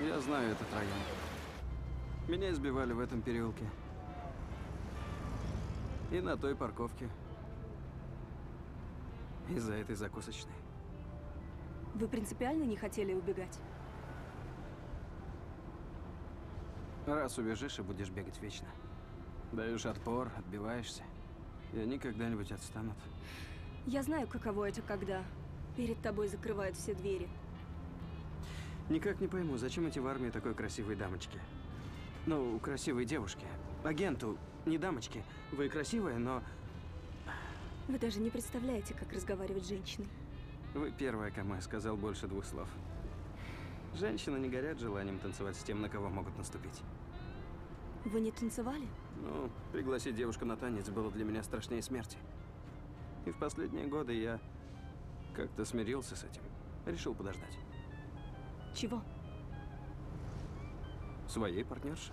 Я знаю этот район. Меня избивали в этом переулке. И на той парковке. И за этой закусочной. Вы принципиально не хотели убегать? Раз убежишь и будешь бегать вечно. Даешь отпор, отбиваешься. И они когда-нибудь отстанут. Я знаю, каково это, когда перед тобой закрывают все двери. Никак не пойму, зачем эти в армии такой красивой дамочки? Ну, красивой девушки. Агенту, не дамочки. Вы красивая, но Вы даже не представляете, как разговаривать с женщиной. вы первая, кому я сказал больше двух слов. Женщины не горят желанием танцевать с тем, на кого могут наступить. Вы не танцевали? Ну, пригласить девушку на танец было для меня страшнее смерти. И в последние годы я как-то смирился с этим. Решил подождать. Чего? Своей партнерши.